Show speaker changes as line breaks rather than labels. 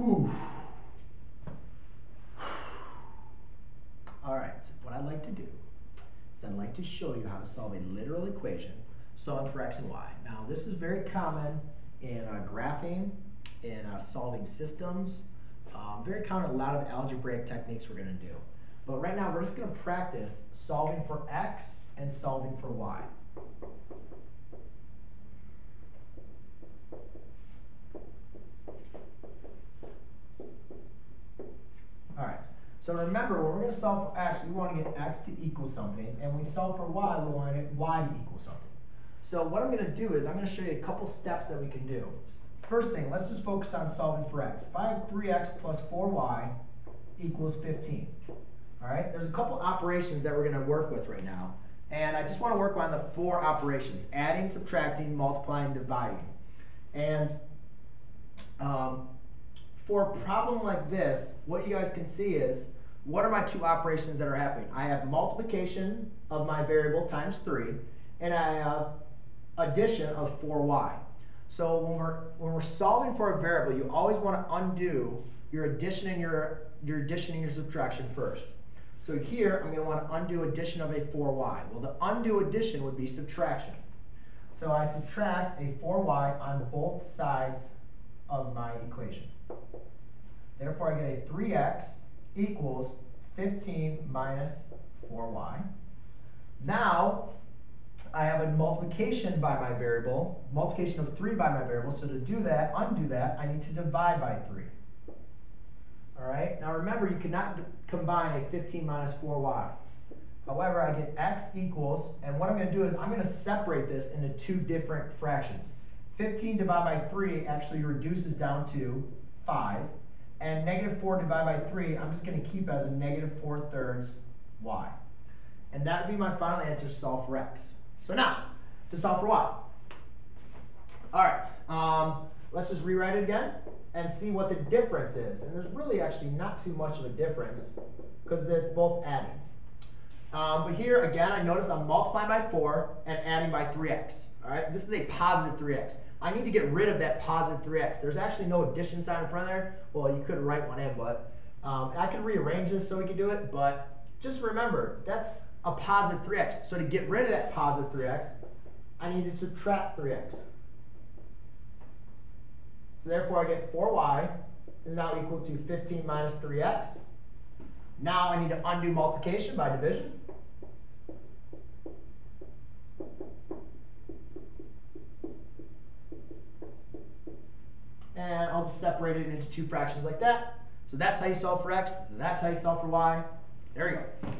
Whew. All right, what I'd like to do is I'd like to show you how to solve a literal equation solving for x and y. Now, this is very common in uh, graphing, in uh, solving systems, um, very common a lot of algebraic techniques we're going to do. But right now, we're just going to practice solving for x and solving for y. So remember, when we're going to solve for x, we want to get x to equal something. And when we solve for y, we want get y to equal something. So what I'm going to do is I'm going to show you a couple steps that we can do. First thing, let's just focus on solving for x. If I have 3x plus 4y equals 15. All right, there's a couple operations that we're going to work with right now. And I just want to work on the four operations, adding, subtracting, multiplying, dividing. And um, for a problem like this, what you guys can see is, what are my two operations that are happening? I have multiplication of my variable times 3, and I have addition of 4y. So when we're, when we're solving for a variable, you always want to undo your addition and your, your addition and your subtraction first. So here, I'm going to want to undo addition of a 4y. Well, the undo addition would be subtraction. So I subtract a 4y on both sides of my equation. Therefore, I get a 3x equals 15 minus 4y. Now, I have a multiplication by my variable, multiplication of 3 by my variable. So to do that, undo that, I need to divide by 3. All right? Now remember, you cannot combine a 15 minus 4y. However, I get x equals, and what I'm going to do is I'm going to separate this into two different fractions. 15 divided by 3 actually reduces down to 5. And negative 4 divided by 3, I'm just going to keep as a negative 4 thirds y. And that would be my final answer solve for x. So now, to solve for y. All right, um, let's just rewrite it again and see what the difference is. And there's really actually not too much of a difference because it's both adding. Um, but here, again, I notice I'm multiplying by 4 and adding by 3x. All right, this is a positive 3x. I need to get rid of that positive 3x. There's actually no addition sign in front of there. Well, you could write one in, but um, I can rearrange this so we can do it. But just remember, that's a positive 3x. So to get rid of that positive 3x, I need to subtract 3x. So therefore, I get 4y is now equal to 15 minus 3x. Now I need to undo multiplication by division. Just separate it into two fractions like that. So that's how you solve for x. That's how you solve for y. There you go.